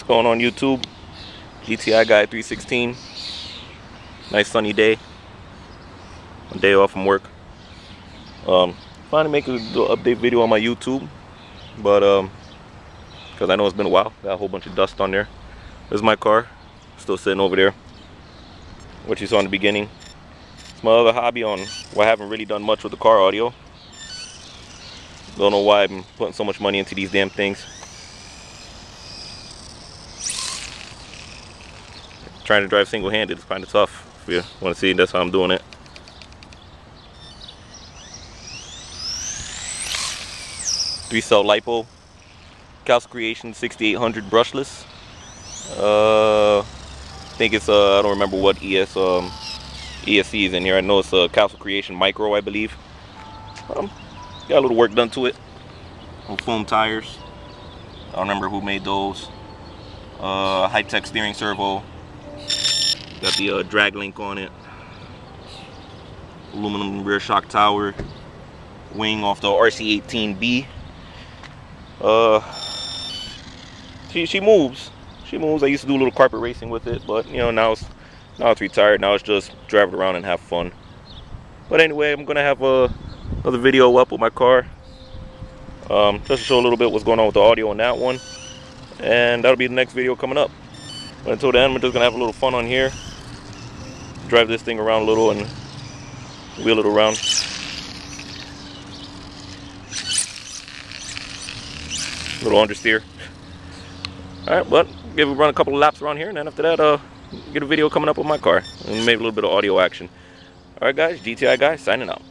What's going on YouTube? GTI Guy 316. Nice sunny day. A day off from work. Um, to make a little update video on my YouTube, but um, because I know it's been a while, got a whole bunch of dust on there. There's my car, still sitting over there. What you saw in the beginning. It's my other hobby on why I haven't really done much with the car audio. Don't know why I'm putting so much money into these damn things. Trying to drive single-handed is kind of tough. If you want to see, that's how I'm doing it. Three cell lipo, Castle Creation 6800 brushless. Uh, I think it's uh, I don't remember what ES um ESC is in here. I know it's a Castle Creation Micro, I believe. Um, got a little work done to it. Foam tires. I don't remember who made those. Uh, Hitec steering servo. Got the uh, drag link on it. Aluminum rear shock tower. Wing off the RC18B. Uh, she she moves. She moves. I used to do a little carpet racing with it, but you know now it's now it's retired. Now it's just drive it around and have fun. But anyway, I'm gonna have a, another video up with my car. Um, just to show a little bit what's going on with the audio on that one. And that'll be the next video coming up. But until then, we're just gonna have a little fun on here. Drive this thing around a little and wheel it around. A little understeer. All right, but give it run a couple of laps around here, and then after that, uh, get a video coming up with my car, and maybe a little bit of audio action. All right, guys, GTI guy signing out.